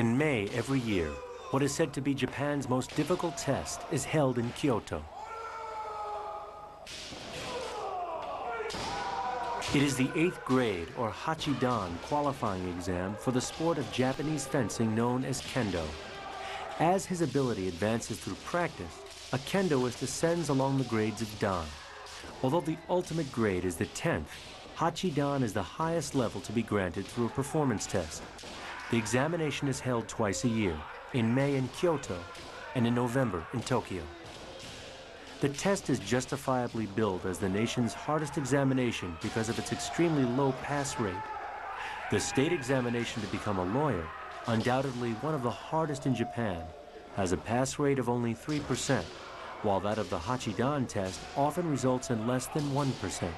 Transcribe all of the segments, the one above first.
In May every year, what is said to be Japan's most difficult test is held in Kyoto. It is the eighth grade or Hachidan qualifying exam for the sport of Japanese fencing known as kendo. As his ability advances through practice, a kendoist ascends along the grades of Dan. Although the ultimate grade is the 10th, Hachidan is the highest level to be granted through a performance test. The examination is held twice a year, in May in Kyoto and in November in Tokyo. The test is justifiably billed as the nation's hardest examination because of its extremely low pass rate. The state examination to become a lawyer, undoubtedly one of the hardest in Japan, has a pass rate of only 3%, while that of the Hachidan test often results in less than 1%.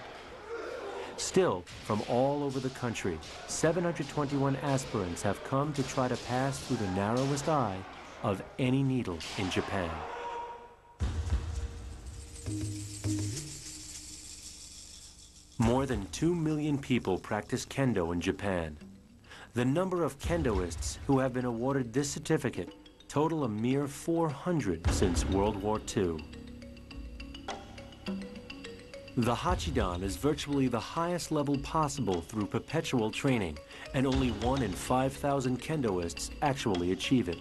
Still, from all over the country, 721 aspirants have come to try to pass through the narrowest eye of any needle in Japan. More than 2 million people practice kendo in Japan. The number of kendoists who have been awarded this certificate total a mere 400 since World War II. The Hachidan is virtually the highest level possible through perpetual training, and only one in 5,000 kendoists actually achieve it.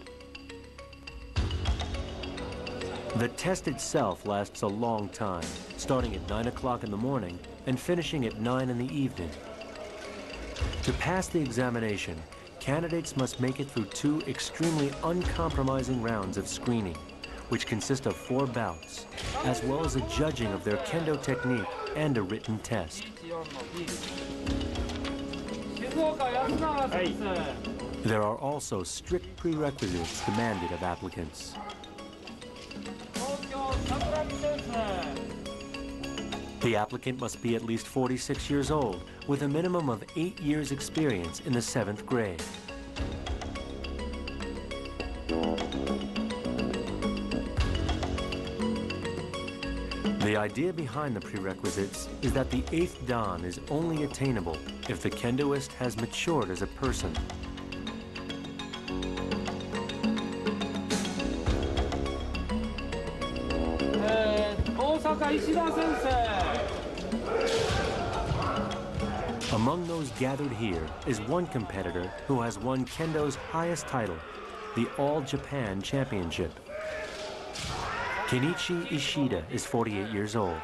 The test itself lasts a long time, starting at 9 o'clock in the morning and finishing at 9 in the evening. To pass the examination, candidates must make it through two extremely uncompromising rounds of screening, which consist of four bouts, as well as a judging of their kendo technique and a written test. There are also strict prerequisites demanded of applicants. The applicant must be at least 46 years old with a minimum of eight years experience in the seventh grade. The idea behind the prerequisites is that the eighth dan is only attainable if the kendoist has matured as a person. Among those gathered here is one competitor who has won Kendo's highest title, the All Japan Championship. Kenichi Ishida is 48 years old.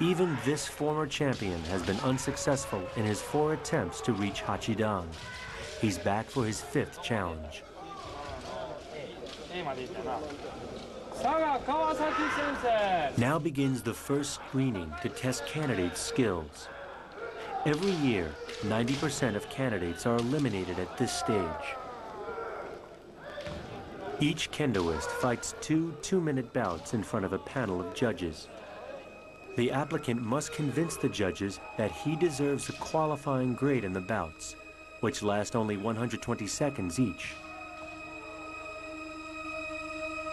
Even this former champion has been unsuccessful in his four attempts to reach Hachidan. He's back for his fifth challenge. Now begins the first screening to test candidates' skills. Every year, 90% of candidates are eliminated at this stage. Each kendoist fights two two-minute bouts in front of a panel of judges. The applicant must convince the judges that he deserves a qualifying grade in the bouts, which last only 120 seconds each.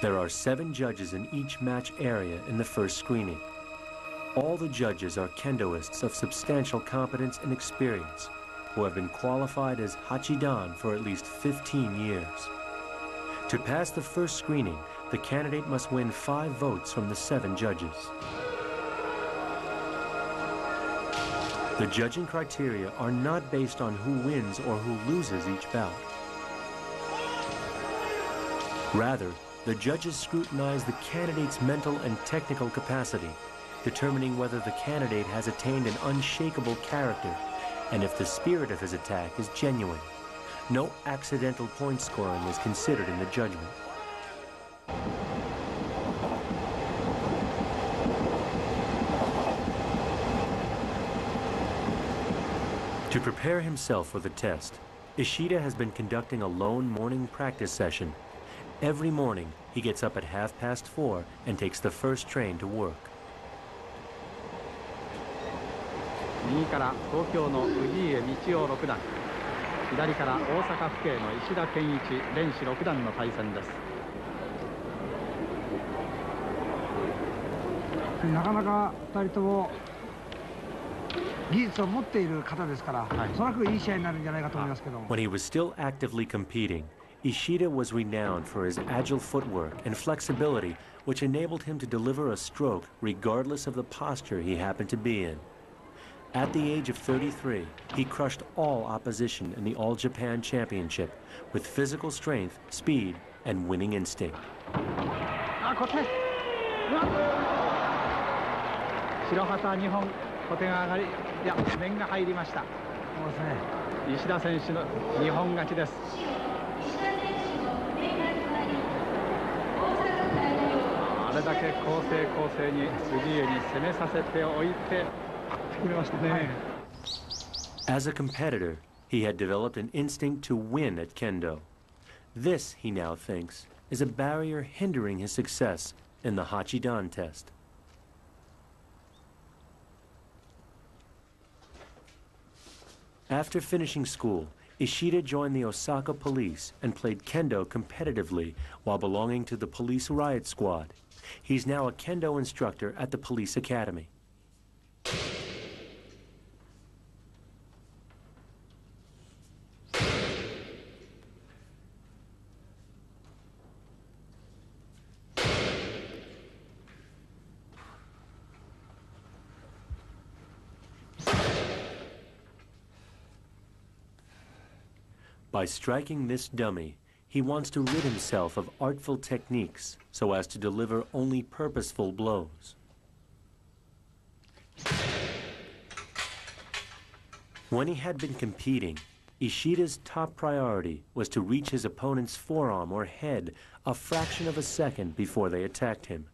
There are seven judges in each match area in the first screening. All the judges are kendoists of substantial competence and experience who have been qualified as Hachidan for at least 15 years. To pass the first screening, the candidate must win five votes from the seven judges. The judging criteria are not based on who wins or who loses each bout. Rather, the judges scrutinize the candidate's mental and technical capacity, determining whether the candidate has attained an unshakable character and if the spirit of his attack is genuine. No accidental point scoring is considered in the judgment. To prepare himself for the test, Ishida has been conducting a lone morning practice session Every morning, he gets up at half past four and takes the first train to work. 右から東京の氏家道夫六段 左から大阪府警の石田健一連士六段の対戦ですなかなか2人とも技術を持っている方ですから、はい、おそらくいい試合になるんじゃないかと思いますけど When he was still actively competing, Ishida was renowned for his agile footwork and flexibility, which enabled him to deliver a stroke regardless of the posture he happened to be in. At the age of 33, he crushed all opposition in the All Japan Championship with physical strength, speed, and winning instinct. As a competitor, he had developed an instinct to win at kendo. This, he now thinks, is a barrier hindering his success in the Hachidan test. After finishing school, Ishida joined the Osaka police and played kendo competitively while belonging to the police riot squad. He's now a kendo instructor at the police academy. By striking this dummy, he wants to rid himself of artful techniques so as to deliver only purposeful blows. When he had been competing, Ishida's top priority was to reach his opponent's forearm or head a fraction of a second before they attacked him.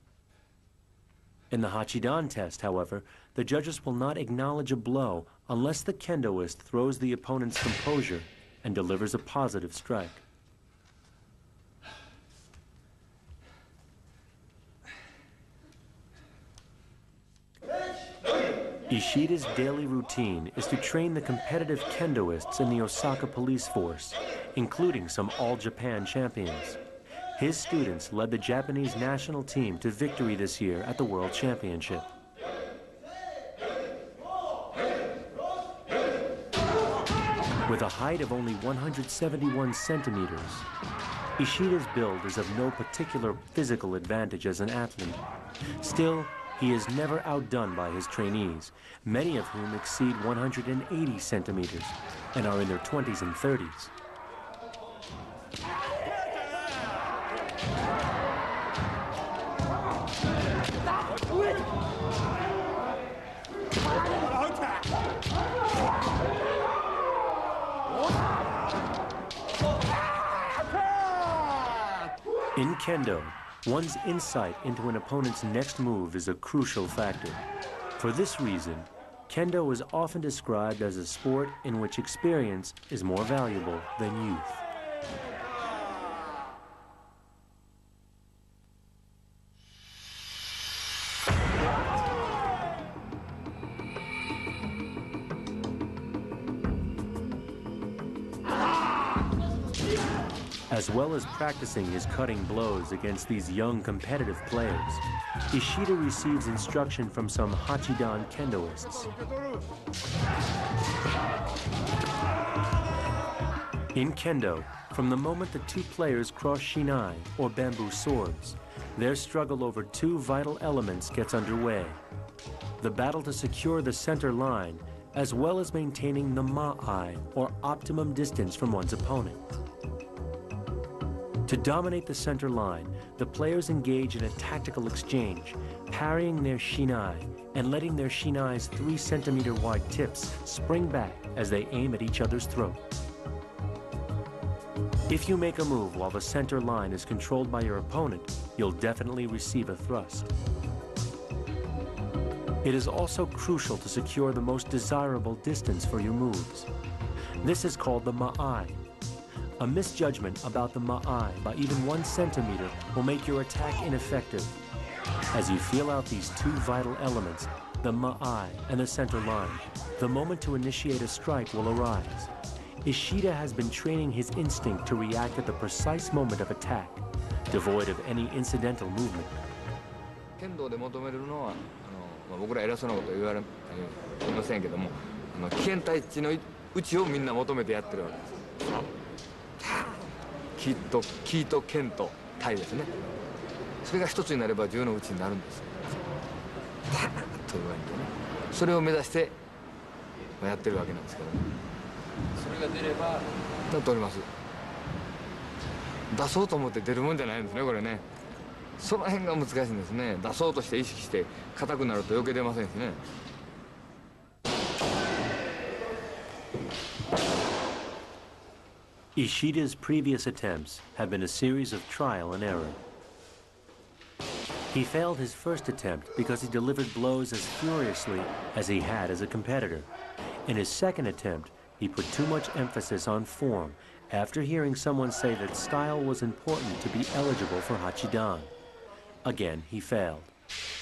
In the Hachidan test, however, the judges will not acknowledge a blow unless the kendoist throws the opponent's composure and delivers a positive strike. Ishida's daily routine is to train the competitive kendoists in the Osaka police force, including some All-Japan champions. His students led the Japanese national team to victory this year at the World Championship. With a height of only 171 centimeters, Ishida's build is of no particular physical advantage as an athlete. Still, he is never outdone by his trainees, many of whom exceed 180 centimeters and are in their 20s and 30s. In kendo, one's insight into an opponent's next move is a crucial factor. For this reason, kendo is often described as a sport in which experience is more valuable than youth. As practicing his cutting blows against these young competitive players, Ishida receives instruction from some Hachidan kendoists. In kendo, from the moment the two players cross shinai, or bamboo swords, their struggle over two vital elements gets underway. The battle to secure the center line, as well as maintaining the ma'ai, or optimum distance from one's opponent. To dominate the center line, the players engage in a tactical exchange, parrying their shinai and letting their shinai's three centimeter wide tips spring back as they aim at each other's throat. If you make a move while the center line is controlled by your opponent, you'll definitely receive a thrust. It is also crucial to secure the most desirable distance for your moves. This is called the ma'ai, a misjudgment about the ma'ai by even one centimeter will make your attack ineffective. As you feel out these two vital elements, the ma'ai and the center line, the moment to initiate a strike will arise. Ishida has been training his instinct to react at the precise moment of attack, devoid of any incidental movement. 剣道で求めるのはあの、まあ、僕ら偉そうなこと言われ言いませんけどもあの危険体地の位置をみんな求めてやってるわけです 危木と木と剣と体ですね。それが一つになれば銃の内になるんです。と言われてね。それを目指してやってるわけなんですけどそれが出れば取ります。出そうと思って出るもんじゃないんですねこれね。その辺が難しいんですね。出そうとして意識して硬くなると余計出ませんしね Ishida's previous attempts have been a series of trial and error. He failed his first attempt because he delivered blows as furiously as he had as a competitor. In his second attempt, he put too much emphasis on form after hearing someone say that style was important to be eligible for Hachidan. Again, he failed.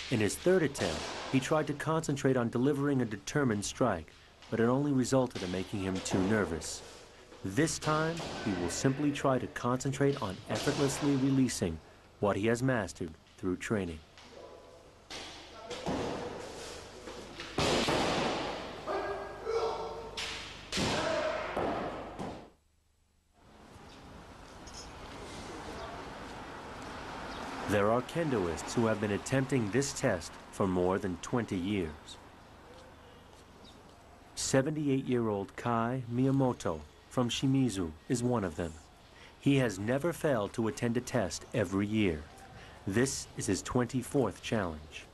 In his third attempt, he tried to concentrate on delivering a determined strike, but it only resulted in making him too nervous. This time, he will simply try to concentrate on effortlessly releasing what he has mastered through training. There are kendoists who have been attempting this test for more than 20 years. 78-year-old Kai Miyamoto from Shimizu is one of them. He has never failed to attend a test every year. This is his 24th challenge.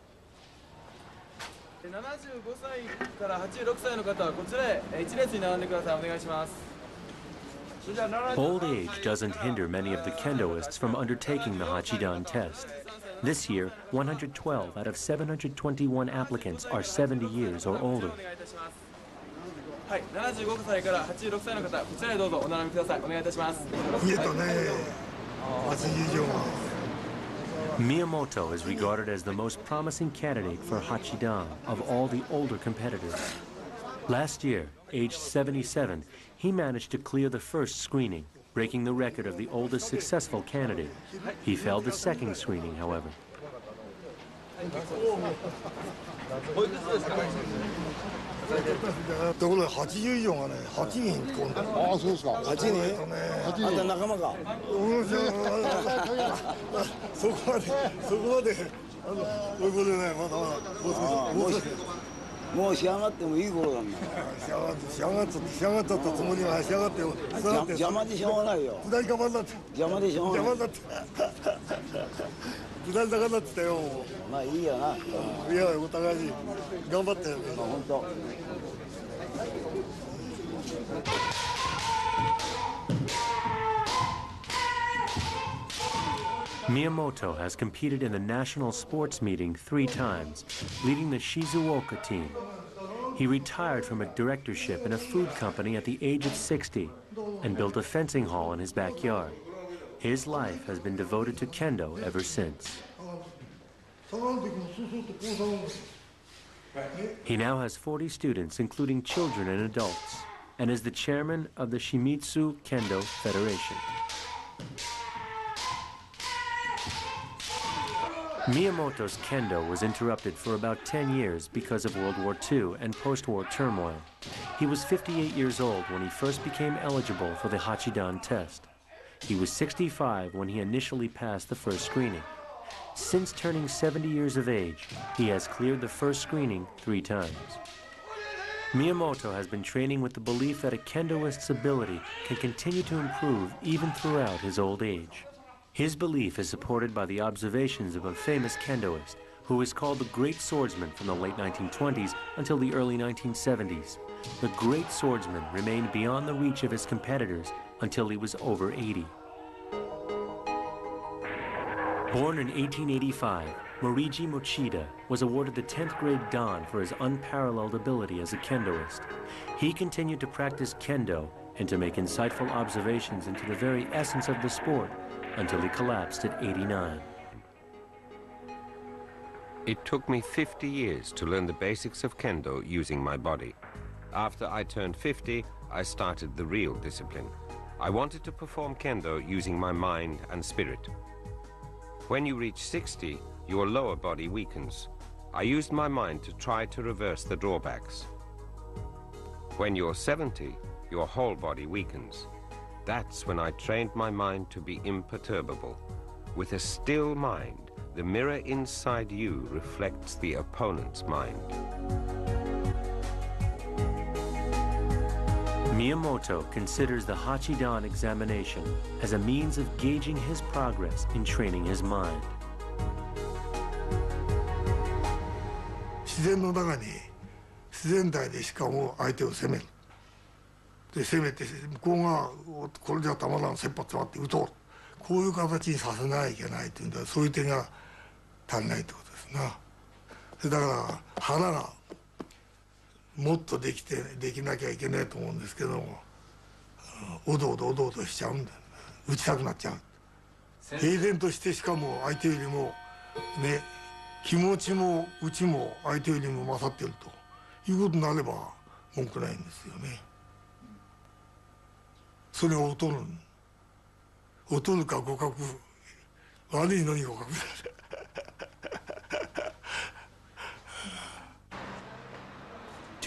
Old age doesn't hinder many of the kendoists from undertaking the Hachidan test. This year, 112 out of 721 applicants are 70 years or older. はい、75歳から86歳の方、こちらへどうぞお並びください。お願いいたします。見えたね。80以上。Miyamoto is regarded as the most promising candidate for Hachidan of all the older competitors. Last year, aged 77, he managed to clear the first screening, breaking the record of the oldest successful candidate. He failed the second screening, however. ところで80以上がね8人ああそうですか。8人。あんた仲間かそこまでそこまで。あのそういうことでねまだまだもう少しもう仕上がってもいい頃なんだ。仕上がって仕上がった仕上がったとともには仕上がって邪魔でしょうがないよ。下りかまになって邪魔でしょうがない邪魔になって下り坂になってたよまあいいやないやお互いに頑張ったよねまあ本当 Miyamoto has competed in the national sports meeting three times, leading the Shizuoka team. He retired from a directorship in a food company at the age of 60 and built a fencing hall in his backyard. His life has been devoted to kendo ever since. He now has 40 students, including children and adults, and is the chairman of the Shimizu Kendo Federation. Miyamoto's kendo was interrupted for about 10 years because of World War II and post-war turmoil. He was 58 years old when he first became eligible for the Hachidan test. He was 65 when he initially passed the first screening. Since turning 70 years of age, he has cleared the first screening three times. Miyamoto has been training with the belief that a kendoist's ability can continue to improve even throughout his old age. His belief is supported by the observations of a famous kendoist who is called the Great Swordsman from the late 1920s until the early 1970s. The Great Swordsman remained beyond the reach of his competitors until he was over 80. Born in 1885, Moriji Mochida was awarded the 10th grade Dan for his unparalleled ability as a kendoist. He continued to practice kendo and to make insightful observations into the very essence of the sport until he collapsed at 89. It took me 50 years to learn the basics of kendo using my body. After I turned 50, I started the real discipline. I wanted to perform kendo using my mind and spirit. When you reach 60, your lower body weakens. I used my mind to try to reverse the drawbacks. When you're 70, your whole body weakens. That's when I trained my mind to be imperturbable. With a still mind, the mirror inside you reflects the opponent's mind. Miyamoto considers the Hachidan examination as a means of gauging his progress in training his mind. 自然の中に自然体でしかも相手を攻める。で攻めて向こうがこれじゃたまらん切羽詰まって打とう。こういう形にさせなきゃいけないというんだ。そういう点が足りないってことですな。だから腹がもっとできてできなきゃいけないと思うんですけどもおどおどおどおどしちゃうんだ打ちたくなっちゃう。平然としてしかも相手よりもね気持ちもうちも相手よりも勝ってるということになれば文句ないんですよね。それを劣る劣るか互角。悪いのに互角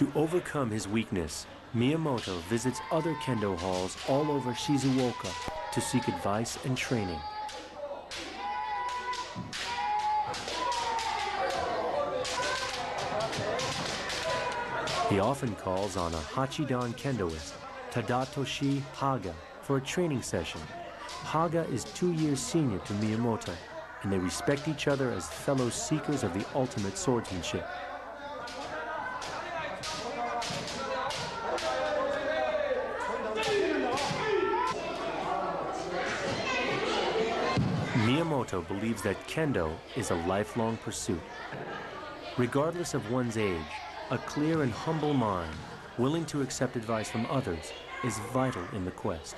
To overcome his weakness, Miyamoto visits other kendo halls all over Shizuoka to seek advice and training. He often calls on a Hachidan kendoist, Tadatoshi Haga, for a training session. Haga is two years senior to Miyamoto, and they respect each other as fellow seekers of the ultimate swordsmanship. Miyamoto believes that kendo is a lifelong pursuit. Regardless of one's age, a clear and humble mind, willing to accept advice from others, is vital in the quest.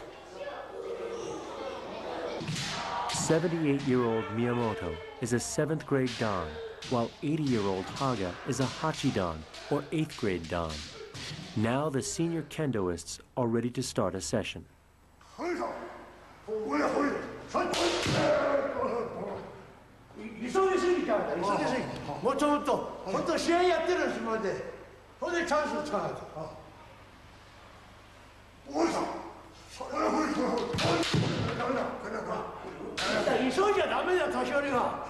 78-year-old Miyamoto is a 7th grade Dan, while 80-year-old Haga is a Hachidan, or 8th grade Dan. Now the senior kendoists are ready to start a session. 急ぎすぎちゃう急ぎすぎもうちょっと本当試合やってるつもりでそれでチャンスをつかないと。おいさんそれは無理ダメだダメだ急いじゃダメだ。よ年寄りは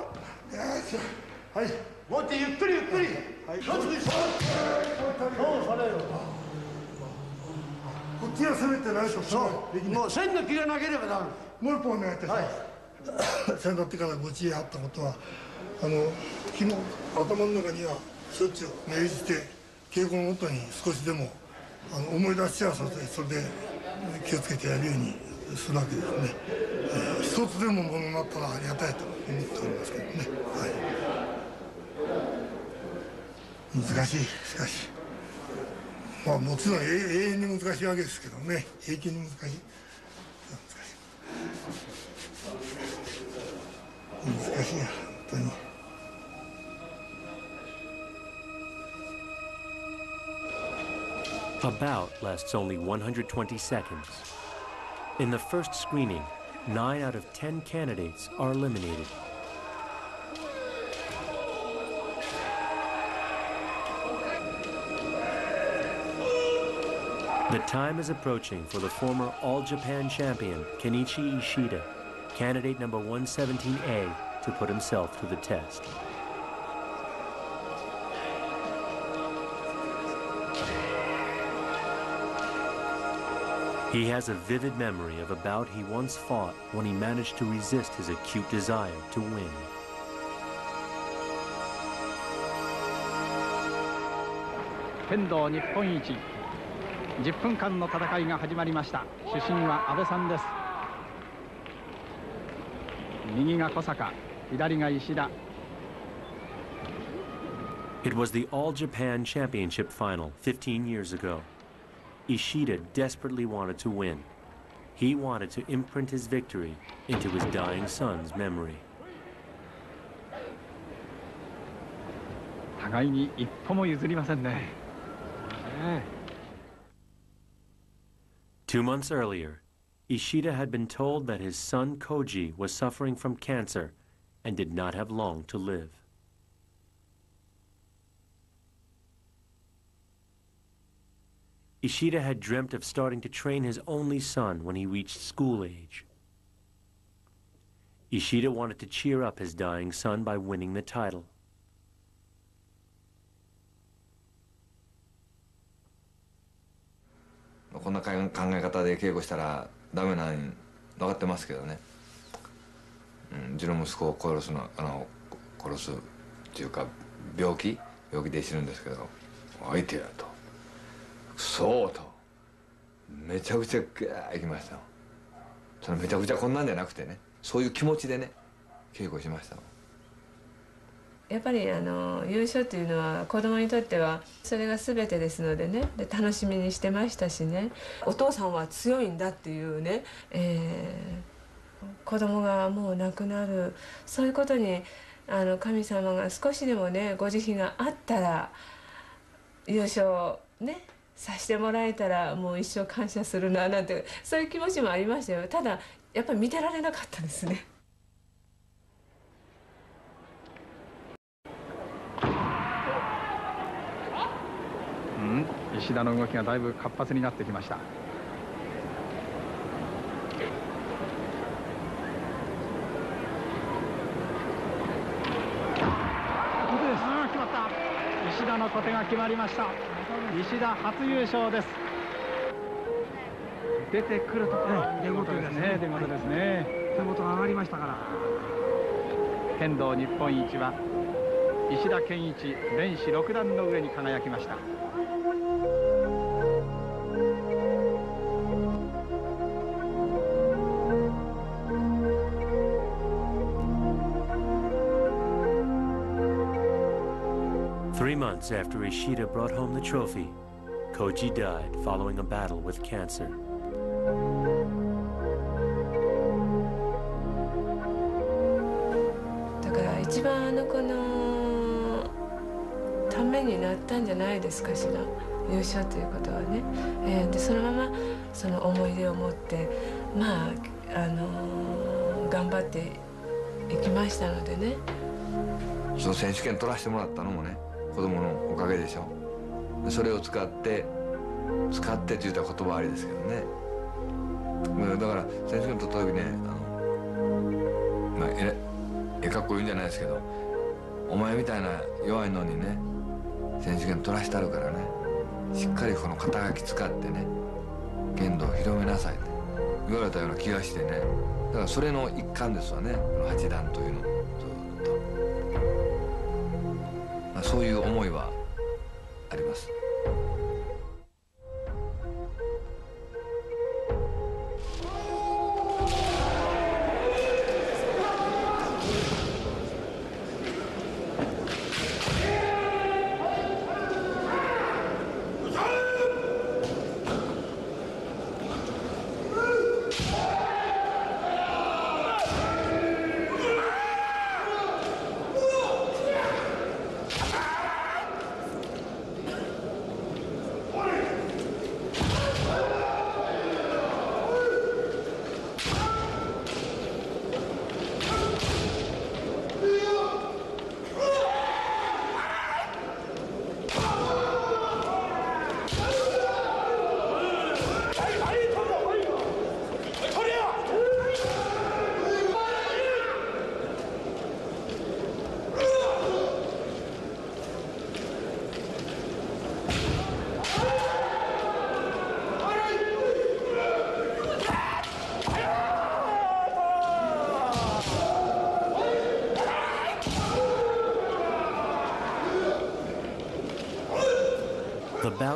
はい。もっとゆっくりゆっくり。はい。そうそれよこっちが攻めてない。とそうもう線の切れなければダメもう一本ねってさ、先だってからご知恵あったことはあの昨日頭の中にはしょっちゅう銘じて稽古のごとに少しでもあの思い出しちゃうそれで気をつけてやるようにするわけですね、えー、一つでもものになったらありがたいと思っておりますけどね、はい、難しいしかし。まあもちろん永遠に難しいわけですけどね。永久に難しい。難しい。や本当に。A bout lasts only 120 seconds. In the first screening, 9 out of 10 candidates are eliminated. The time is approaching for the former All-Japan champion, Kenichi Ishida, candidate number 117A, to put himself to the test. He has a vivid memory of a bout he once fought when he managed to resist his acute desire to win. 剣道日本一10分間の戦いが始まりました主審は安倍さんです右が小坂左が石田 It was the All Japan Championship final 15 years ago. Ishida desperately wanted to win. He wanted to imprint his victory into his dying son's memory. 互いに一歩も譲りませんね。Two months earlier, Ishida had been told that his son Koji was suffering from cancer and did not have long to live. Ishida had dreamt of starting to train his only son when he reached school age. Ishida wanted to cheer up his dying son by winning the title. こんな考え方で稽古したらダメなん分かってますけどね、 うん、うちの息子を殺すのあの殺すっていうか病気病気で死ぬんですけど相手やと。そうと。めちゃくちゃ行きました。そのめちゃくちゃこんなんじゃなくてね。そういう気持ちでね稽古しましたやっぱりあの優勝というのは子供にとってはそれが全てですのでね。で楽しみにしてましたしね。お父さんは強いんだっていうね、えー、子供がもう亡くなるそういうことにあの神様が少しでもねご慈悲があったら優勝ねさしてもらえたらもう一生感謝するななんてそういう気持ちもありましたよただやっぱり見てられなかったですね。石田の動きがだいぶ活発になってきました。石田の小手が決まりました。石田初優勝です。出てくるところ、出事ですね。出事ですね。手元が上がりましたから。剣道日本一は石田健一弁士六段の上に輝きました months after Ishida brought home the trophy, Koji died following a battle with cancer. になったんじゃないですかしら優勝ということはね、えー、でそのままその思い出を持ってまああの、頑張っていきましたのでねその選手権取らせてもらったのもね子供のおかげでしょ。それを使って使ってって言ったら言葉ありですけどね。だから選手権取った時ねあのまあええかっこ言うんじゃないですけどお前みたいな弱いのにね選手権取らしてあるからねしっかりこの肩書き使ってね剣道を広めなさいって言われたような気がしてね。だからそれの一環ですわねこの八段というの。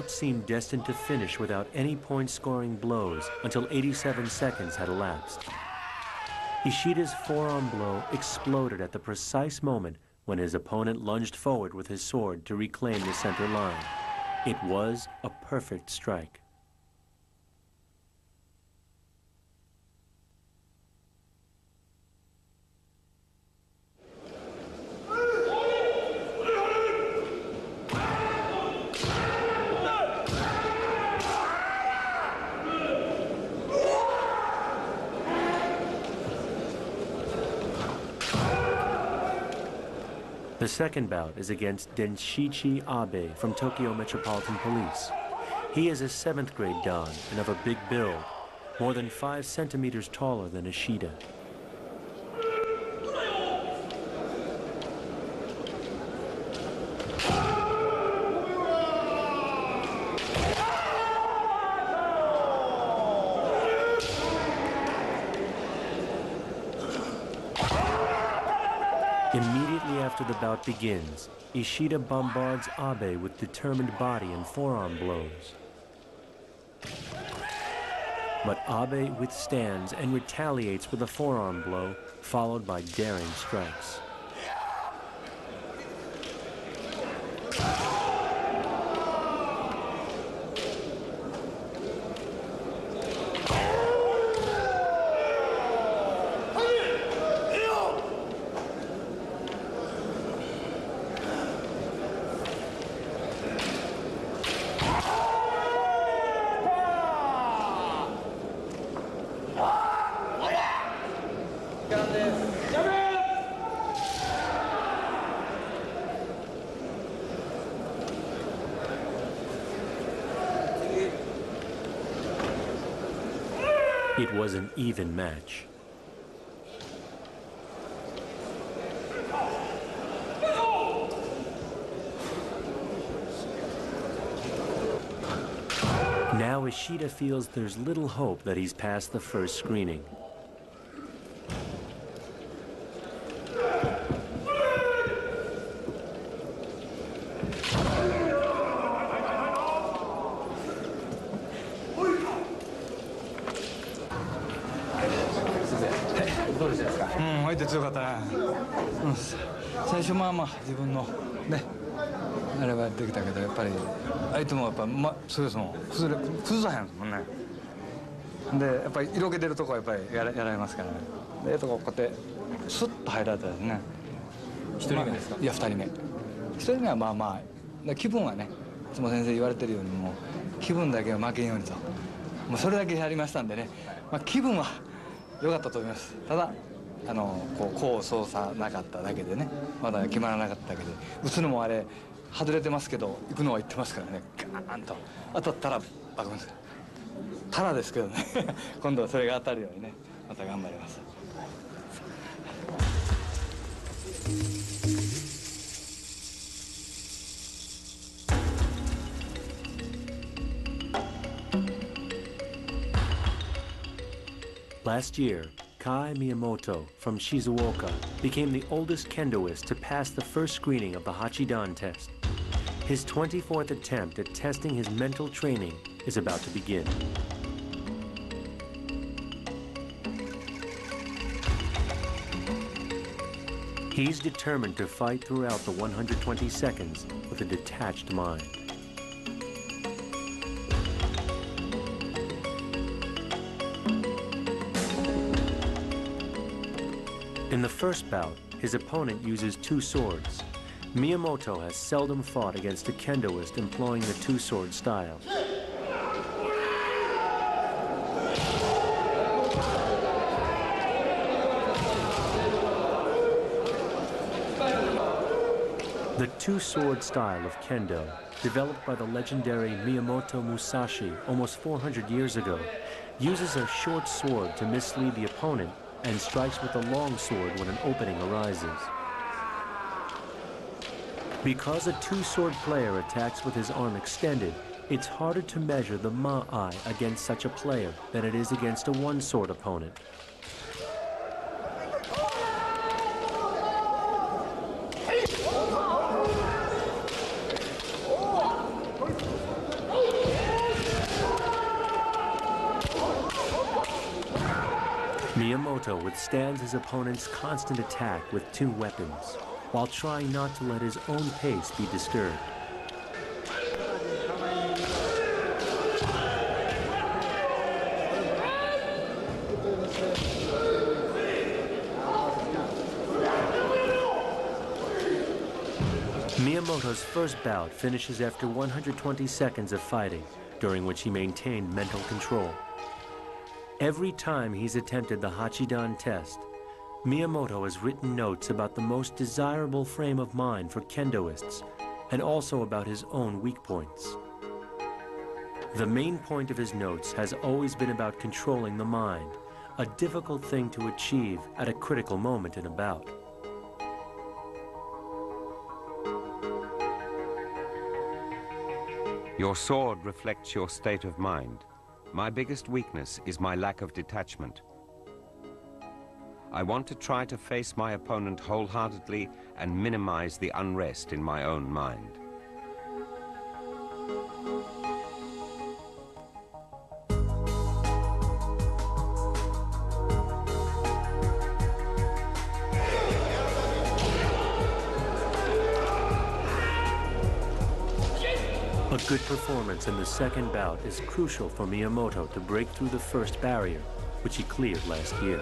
Bout seemed destined to finish without any point-scoring blows until 87 seconds had elapsed. Ishida's forearm blow exploded at the precise moment when his opponent lunged forward with his sword to reclaim the center line. It was a perfect strike. The second bout is against Denshichi Abe from Tokyo Metropolitan Police. He is a seventh grade Dan and of a big build, more than five centimeters taller than Ishida. Immediately after the begins, Ishida bombards Abe with determined body and forearm blows. But Abe withstands and retaliates with a forearm blow, followed by daring strikes. It was an even match. Now Ishida feels there's little hope that he's passed the first screening. ま、そうですもん崩れ崩さへんですもんね。でやっぱり色気出るとこはやっぱりやらやられますからね。でええとここうやってスッと入られたですね。1人目ですか、まあ、いや2人目。1人目はまあまあ気分はねいつも先生言われてるようにもう気分だけは負けんようにと。もうそれだけやりましたんでね、まあ、気分は良かったと思います。ただあのこうこう操作なかっただけでね。まだ決まらなかっただけで。打つのもあれ外れてますけど行くのは行ってますからねガーンと当たったらバクンですただですけどね今度はそれが当たるようにねまた頑張ります。Last year, Kai Miyamoto from Shizuoka became the oldest kendoist to pass the first screening of the Hachidan test. His 24th attempt at testing his mental training is about to begin. He's determined to fight throughout the 120 seconds with a detached mind. In the first bout, his opponent uses two swords. Miyamoto has seldom fought against a kendoist employing the two-sword style. The two-sword style of kendo, developed by the legendary Miyamoto Musashi almost 400 years ago, uses a short sword to mislead the opponent and strikes with a long sword when an opening arises. Because a two-sword player attacks with his arm extended, it's harder to measure the ma'ai against such a player than it is against a one-sword opponent. Miyamoto withstands his opponent's constant attack with two weapons, while trying not to let his own pace be disturbed. Miyamoto's first bout finishes after 120 seconds of fighting, during which he maintained mental control. Every time he's attempted the Hachidan test, Miyamoto has written notes about the most desirable frame of mind for kendoists and also about his own weak points. The main point of his notes has always been about controlling the mind, a difficult thing to achieve at a critical moment in a bout. Your sword reflects your state of mind. My biggest weakness is my lack of detachment. I want to try to face my opponent wholeheartedly and minimize the unrest in my own mind. A good performance in the second bout is crucial for Miyamoto to break through the first barrier, which he cleared last year.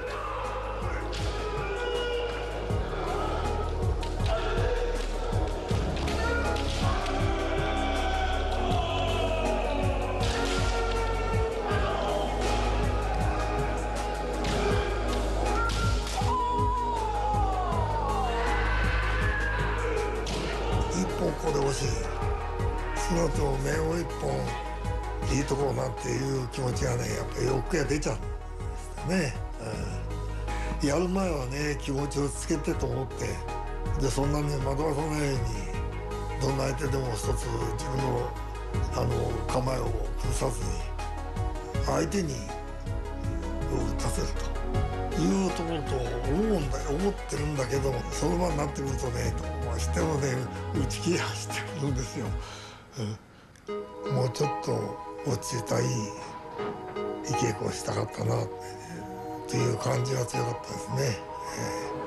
黒と目を一本いいところなんていう気持ちがねやっぱ欲が出ちゃう。う、前はね気持ちをつけてと思ってでそんなに惑わさないようにどんな相手でも一つ自分のあの構えを崩さずに相手に打たせるというところと思うんだ思ってるんだけどその場になってくるとねどうしてもね打ち切り走ってくるんですよ、うん、もうちょっと落ち着いたいいい稽古をしたかったなって。いう感じが強かったですね。えー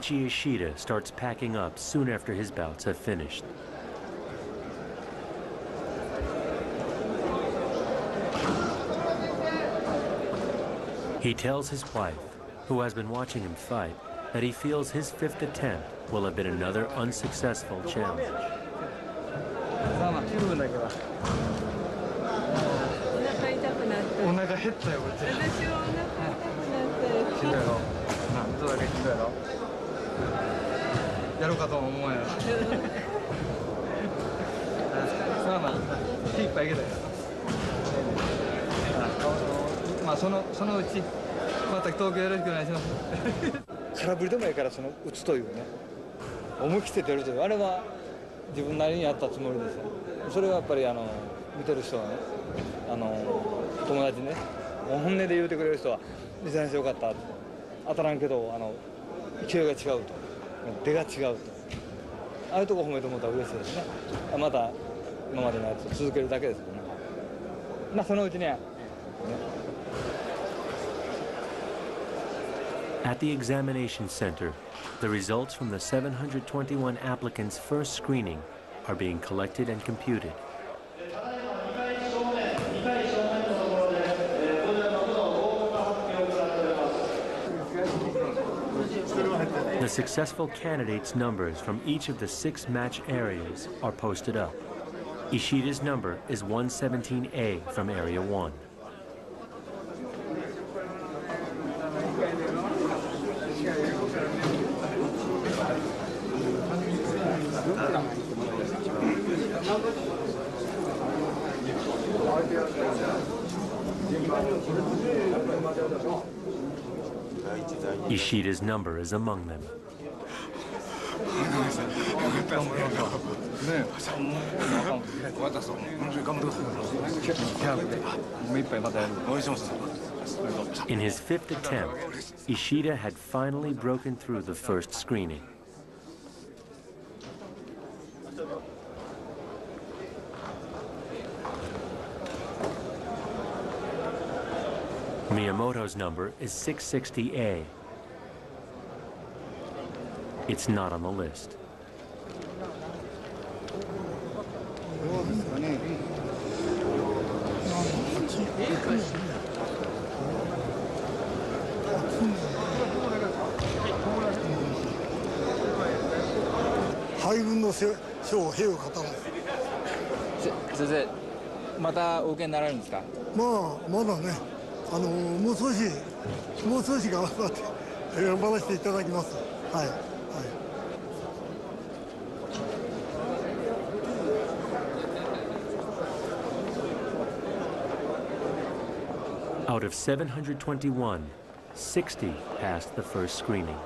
Kenichi Ishida starts packing up soon after his bouts have finished. He tells his wife, who has been watching him fight, that he feels his fifth attempt will have been another unsuccessful challenge. やろ。う。かと思うやろさあまあ火いっぱいいけたよ。まあそのそのうちまた東京よろしくお願いします。空振りでもいいからその打つというね。思い切って出るという。あれは自分なりにやったつもりです。よそれはやっぱりあの見てる人はねあの友達ね本音で言うてくれる人は「水谷さんよかった」当たらんけどあの勢いが違うと。出が違うとああいうとこ褒めてもらったら嬉しいですねまた今までのやつ続けるだけですよねまあそのうちには、ね At the examination center, the results from the 721 applicants' first screening are being collected and computed. Successful candidates' numbers from each of the six match areas are posted up. Ishida's number is 117A from Area 1. Ishida's number is among them. In his fifth attempt, Ishida had finally broken through the first screening. Miyamoto's number is 660A. It's not on the list. どうですかね。敗軍を語る。先生、またお受けになられるんですか？まあまだね、あのもう少しもう少し頑張って頑張らせていただきます。はい。Out of 721, 60 passed the first screening.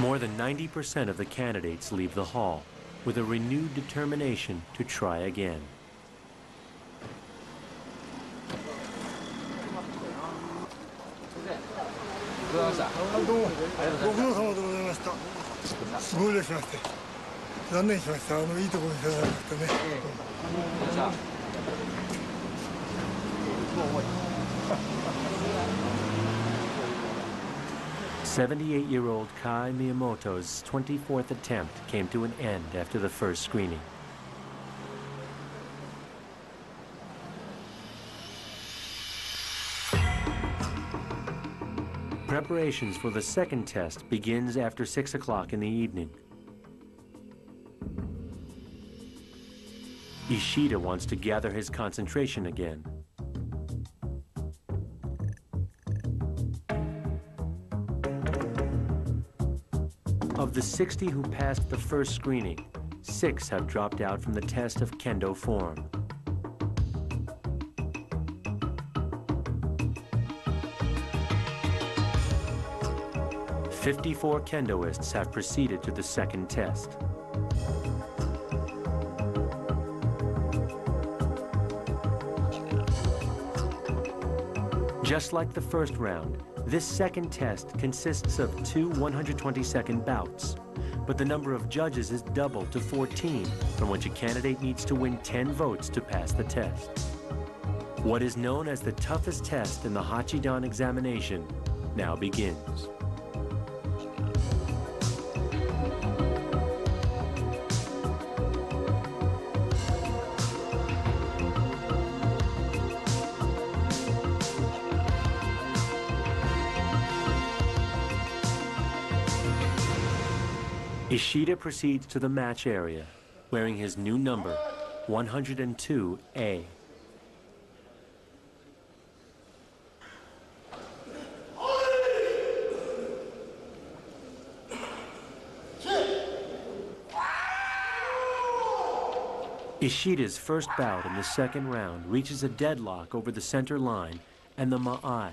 More than 90% of the candidates leave the hall with a renewed determination to try again. ございましたどうもご苦労様でございましたすごいですまして残念しましたあのいいところに来られなくてね、 78-year-old Kai Miyamoto's 24th attempt came to an end after the first screening. Preparations for the second test begins after 6 o'clock in the evening. Ishida wants to gather his concentration again. Of the 60 who passed the first screening, six have dropped out from the test of kendo form. Fifty-four kendoists have proceeded to the second test. Just like the first round, this second test consists of two 120-second bouts, but the number of judges is doubled to 14, from which a candidate needs to win 10 votes to pass the test. What is known as the toughest test in the Hachidan examination now begins. Ishida proceeds to the match area, wearing his new number, 102A. Ishida's first bout in the second round reaches a deadlock over the center line and the Ma'ai.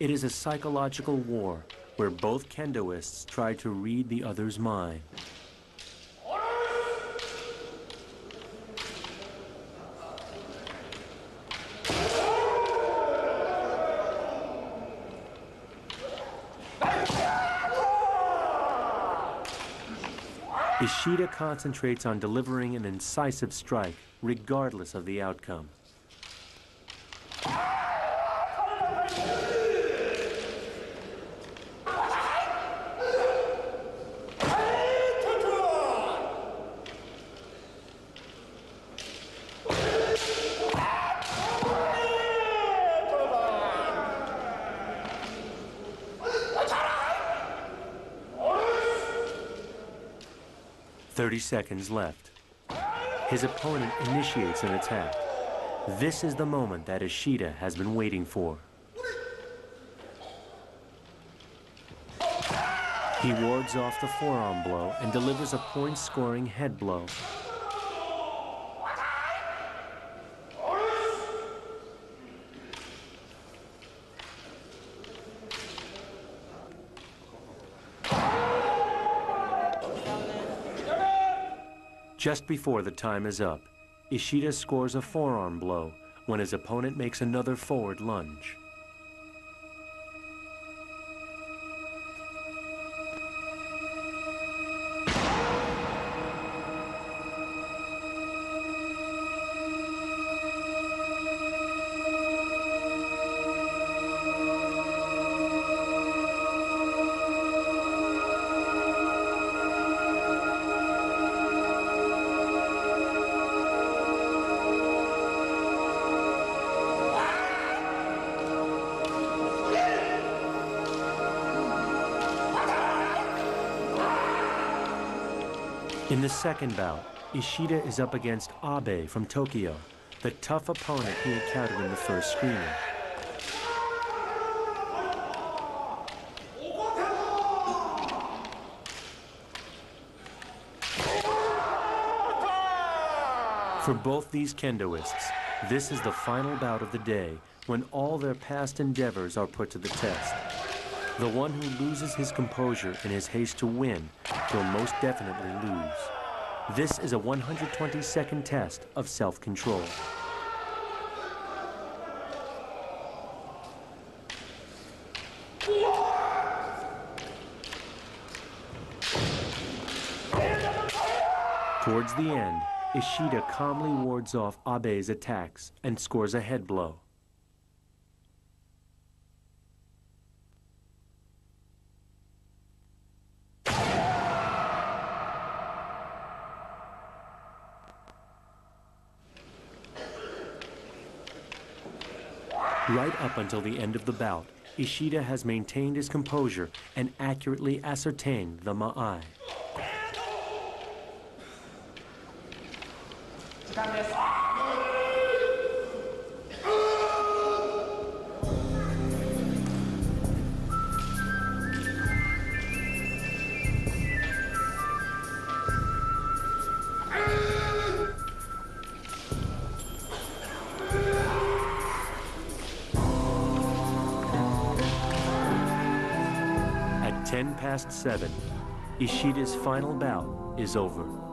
It is a psychological war where both kendoists try to read the other's mind. Ishida concentrates on delivering an incisive strike, regardless of the outcome. Thirty seconds left. His opponent initiates an attack. This is the moment that Ishida has been waiting for. He wards off the forearm blow and delivers a point-scoring head blow. Just before the time is up, Ishida scores a forearm blow when his opponent makes another forward lunge. The second bout, Ishida is up against Abe from Tokyo, the tough opponent he encountered in the first screening. For both these kendoists, this is the final bout of the day when all their past endeavors are put to the test. The one who loses his composure in his haste to win will most definitely lose. This is a 120 second test of self-control. Towards the end, Ishida calmly wards off Abe's attacks and scores a head blow. Until the end of the bout, Ishida has maintained his composure and accurately ascertained the ma'ai. Past 7, Ishida's final bout is over.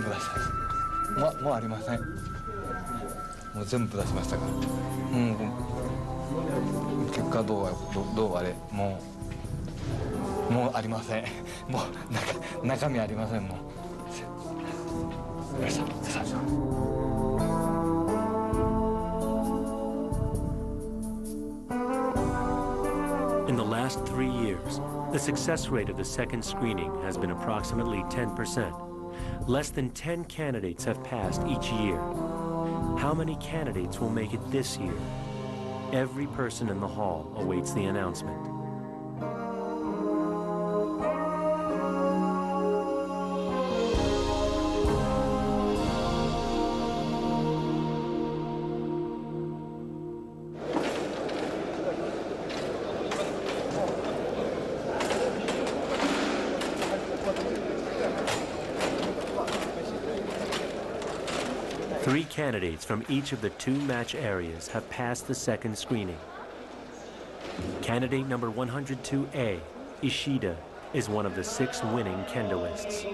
全部出しますもうもうありませんもう全部出しましたからうん結果どうあどどうあれもうもうありませんもう中中身ありませんもうよいしょよいしょ In the last three years, the success rate of the second screening has been approximately 10%. Less than 10 candidates have passed each year. How many candidates will make it this year? Every person in the hall awaits the announcement. Candidates from each of the two match areas have passed the second screening. Candidate number 102A, Ishida, is one of the six winning kendoists.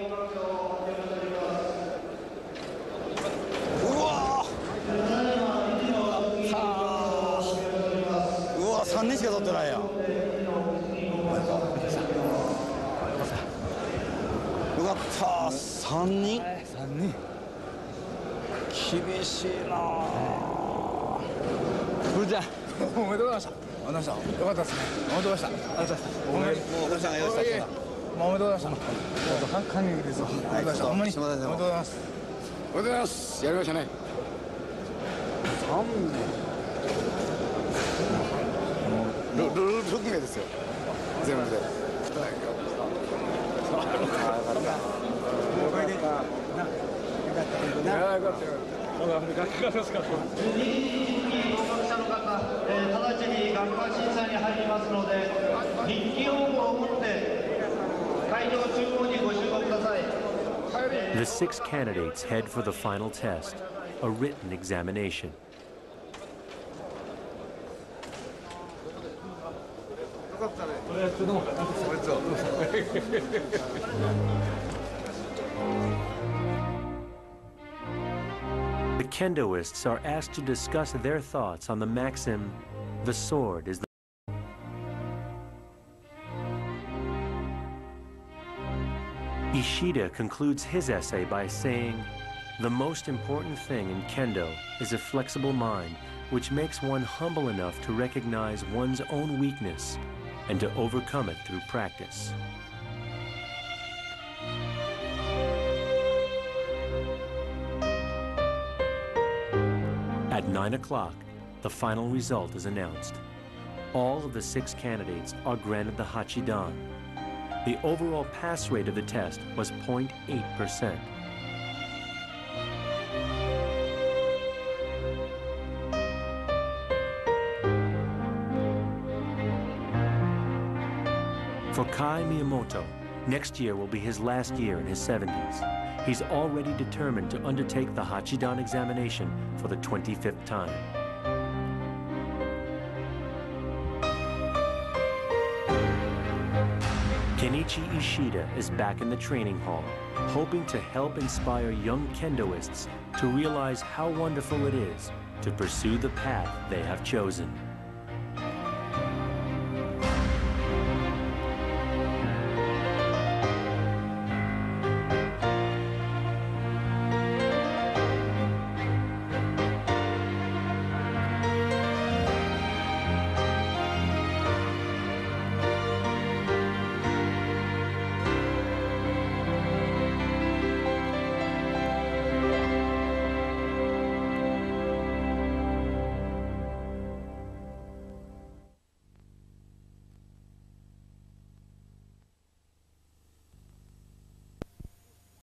う厳しいなあブルちゃんおめでとうございました。おめでとうございました。よかったですね。おめでとうございました。ありがとうございました。もうおめでとうございました。感感激ですわ。ありがとうございました。ほんまに。おすいませんめでとうございます。おめでとうございます。やりましたね。ルルルル決めですよ。全部で。合格者の方、えー直ちに学科審査に入りますので、筆記用具を持って会場中央にご集合ください。 The six candidates head for the final test, a written examination. kendoists are asked to discuss their thoughts on the maxim, the sword is the Ishida concludes his essay by saying, The most important thing in kendo is a flexible mind which makes one humble enough to recognize one's own weakness and to overcome it through practice. At 9 o'clock, the final result is announced. All of the six candidates are granted the Hachidan. The overall pass rate of the test was 0.8%. For Kai Miyamoto, next year will be his last year in his 70s. He's already determined to undertake the Hachidan examination for the 25th time. Kenichi Ishida is back in the training hall, hoping to help inspire young kendoists to realize how wonderful it is to pursue the path they have chosen.